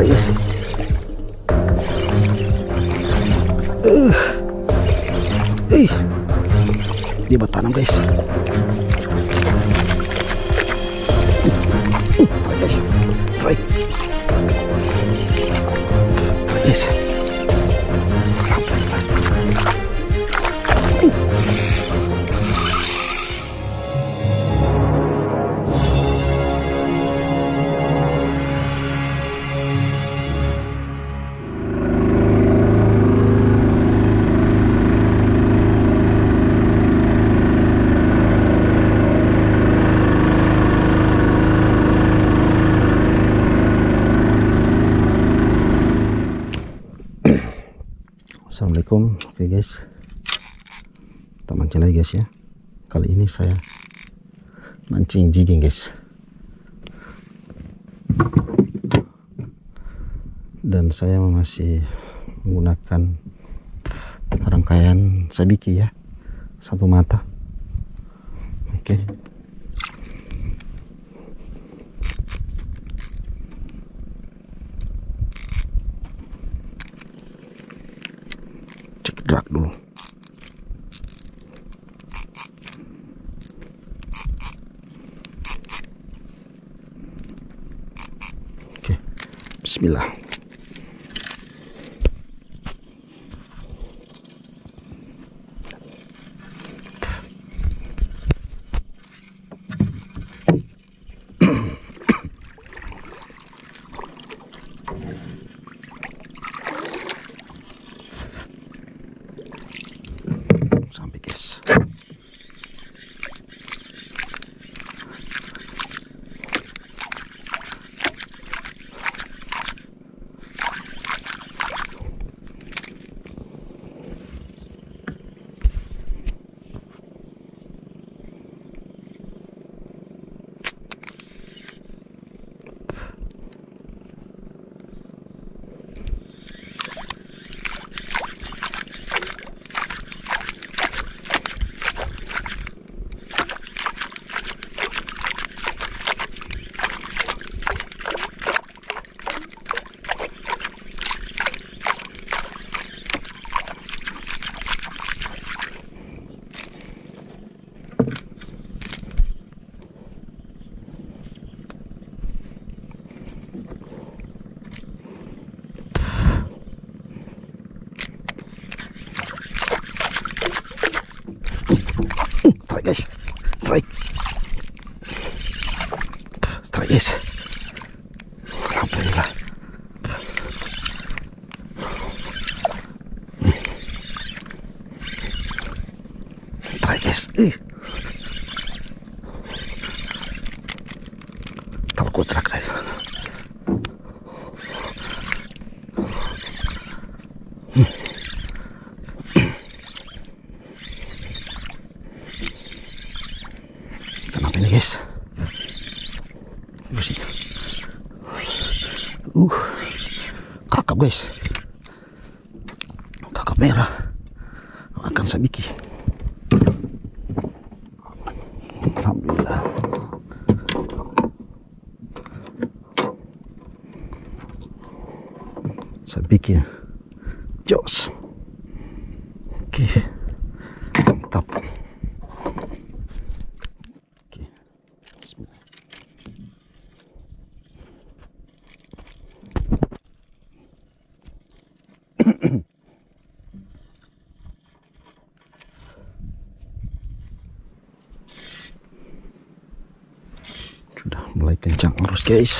strike guys uh. ih. Dia guys. Uh, guys guys Assalamualaikum. Oke guys. Kita mancing lagi guys ya. Kali ini saya mancing jigging guys. Dan saya masih menggunakan rangkaian sabiki ya. Satu mata. Oke. cek drag dulu. Oke bismillah sampai guys strike guys strike strike guys alhamdulillah strike guys ih. Kalau ku track guys ini guys? Apa sih? Uh, kakap guys. Kakap merah. Akan sabiki. Alhamdulillah. Sabiki. Jos. Mantap. Oke. Bismillah. Sudah mulai kencang arus guys.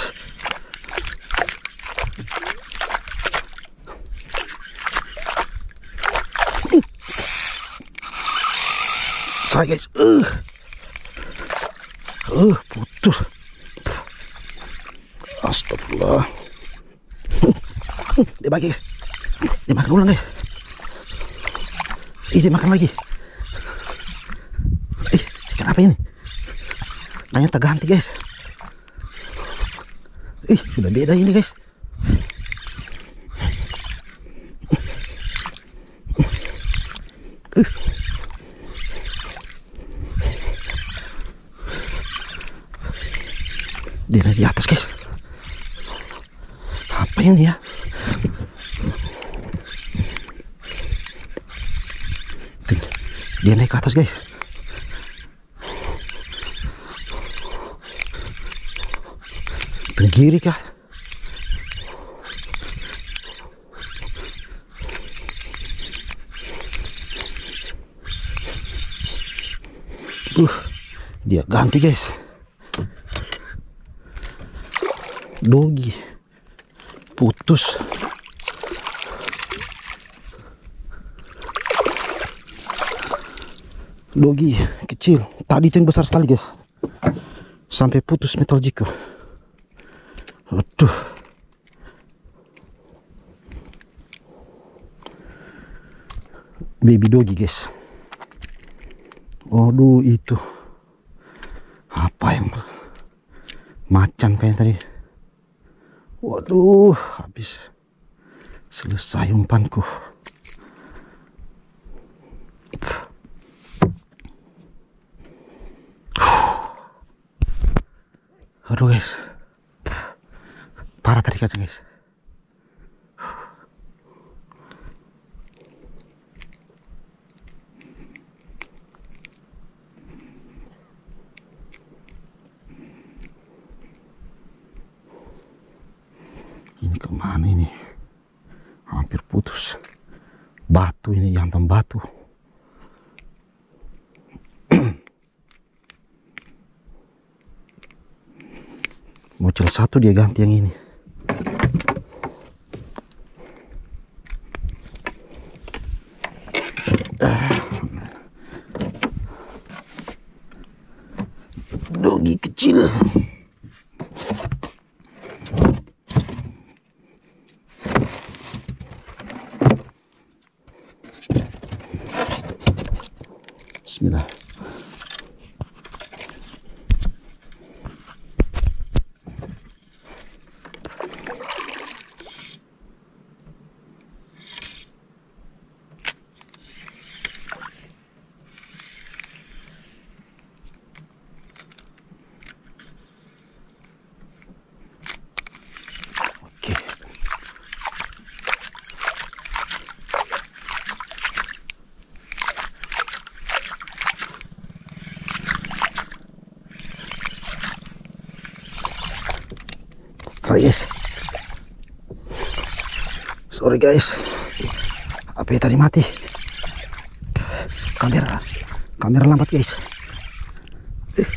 Saya guys. Uh. Uh, putus. Astagfirullah. Dia makan ulang guys. Dia makan lagi. Eh, ikan apa ini? Ternyata ganti guys. Ih, sudah beda ini guys. Uh. Dia ada di atas guys. Apa ini ya dia naik ke atas guys tenggiri kah Uh, dia ganti guys. Dogi putus. Dogi kecil. Tadi itu yang besar sekali guys. Sampai putus metal jiko. Aduh. Baby dogi guys. Waduh itu apa yang macan kayak tadi. Waduh habis selesai umpanku. Aduh guys, parah tadi kacang guys. Ke mana ini? Hampir putus. Batu ini dihantam batu. Mocel satu dia ganti yang ini dogi kecil Bismillah. Oke. Sorry guys. Sorry guys. HP tadi mati. Kamera. Kamera lambat guys. Eh.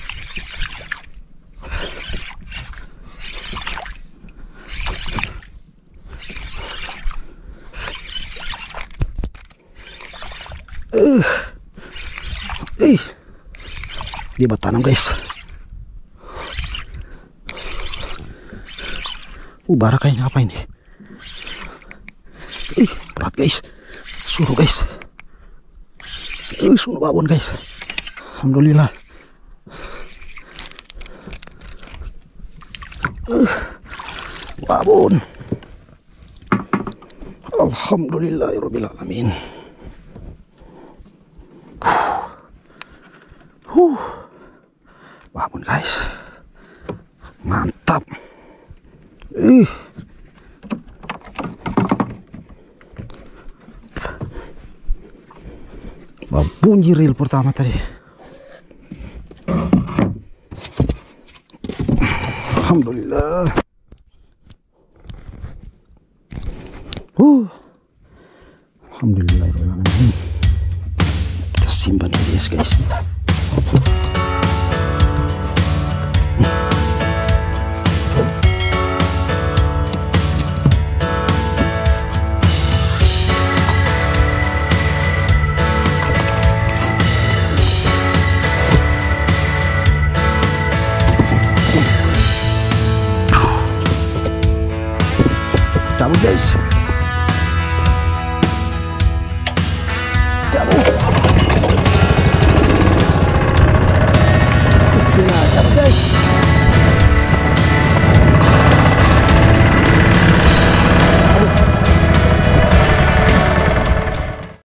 Eh. Eh. Dia bertanam guys. Uh, bara apa ini? Ih, berat guys. Suruh guys. Uh, suruh babon guys. Alhamdulillah. Uh, babon. Alhamdulillahirrahmanirrahim. Huh. Babon guys. Ih. Bunyi reel pertama tadi. Alhamdulillah. Uh. this. Double.